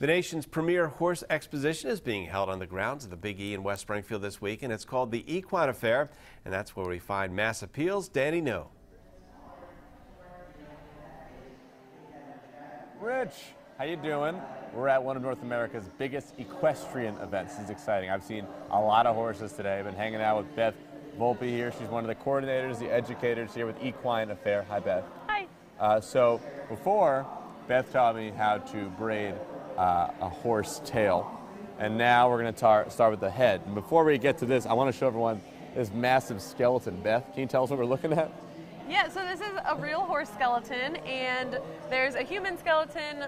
The nation's premier horse exposition is being held on the grounds of the Big E in West Springfield this week, and it's called the Equine Affaire, and that's where we find Mass Appeals' Danny No. Rich, how you doing? We're at one of North America's biggest equestrian events. This is exciting. I've seen a lot of horses today. I've been hanging out with Beth Volpe here. She's one of the coordinators, the educators here with Equine Affaire. Hi, Beth. Hi. Uh, so before, Beth taught me how to braid uh, a horse tail. And now we're going to start with the head. And before we get to this, I want to show everyone this massive skeleton. Beth, can you tell us what we're looking at? Yeah, so this is a real horse skeleton, and there's a human skeleton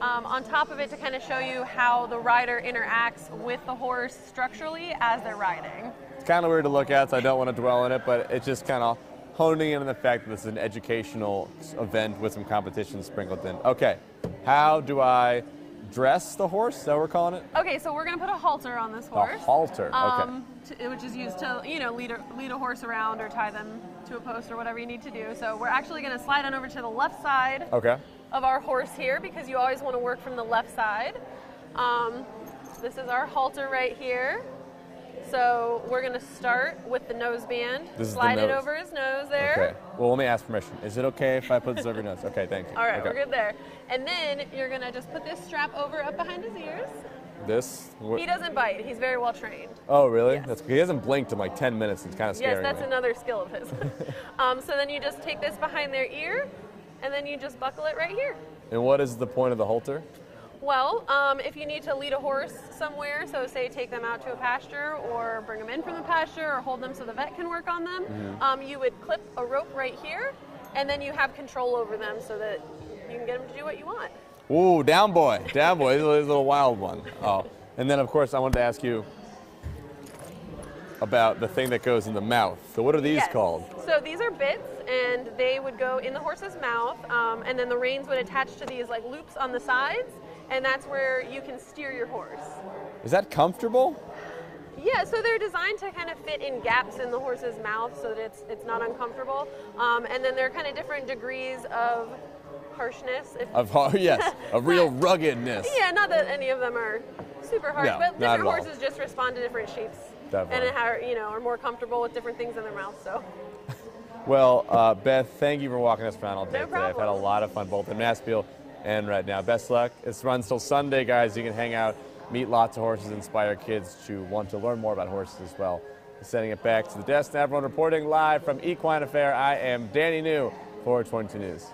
um, on top of it to kind of show you how the rider interacts with the horse structurally as they're riding. It's kind of weird to look at, so I don't want to dwell on it, but it's just kind of honing in on the fact that this is an educational event with some competition sprinkled in. Okay, how do I dress the horse? Is that what we're calling it? Okay, so we're gonna put a halter on this horse. A halter, okay. Um, to, which is used to, you know, lead a, lead a horse around or tie them to a post or whatever you need to do. So we're actually gonna slide on over to the left side okay. of our horse here because you always wanna work from the left side. Um, this is our halter right here. So we're going to start with the nose band. This Slide the it over his nose there. Okay. Well, let me ask permission. Is it okay if I put this over your nose? Okay, thank you. All right, okay. we're good there. And then you're going to just put this strap over up behind his ears. This? He doesn't bite. He's very well trained. Oh, really? Yes. That's He hasn't blinked in like 10 minutes. It's kind of scary. Yes, that's me. another skill of his. um, so then you just take this behind their ear, and then you just buckle it right here. And what is the point of the halter? Well, um, if you need to lead a horse somewhere, so say take them out to a pasture or bring them in from the pasture or hold them so the vet can work on them, Mm-hmm. um, you would clip a rope right here and then you have control over them so that you can get them to do what you want. Ooh, down boy, down boy. He's a little wild one. Oh, and then of course I wanted to ask you about the thing that goes in the mouth. So what are these Yes. called? So these are bits and they would go in the horse's mouth um, and then the reins would attach to these like loops on the sides and that's where you can steer your horse. Is that comfortable? Yeah, so they're designed to kind of fit in gaps in the horse's mouth so that it's it's not uncomfortable. Um, and then there are kind of different degrees of harshness. If, Of har- yes, a real ruggedness. yeah, not that any of them are super harsh, No, but not different at all. horses just respond to different shapes. Definitely. And how you know are more comfortable with different things in their mouth. So Well, uh, Beth, thank you for walking us around all day No today. I've had a lot of fun both in Massfield and right now. Best luck. It's runs till Sunday, guys. You can hang out, meet lots of horses, inspire kids to want to learn more about horses as well. Sending it back to the desk. Everyone reporting live from Equine Affaire. I am Danny New for 22 News.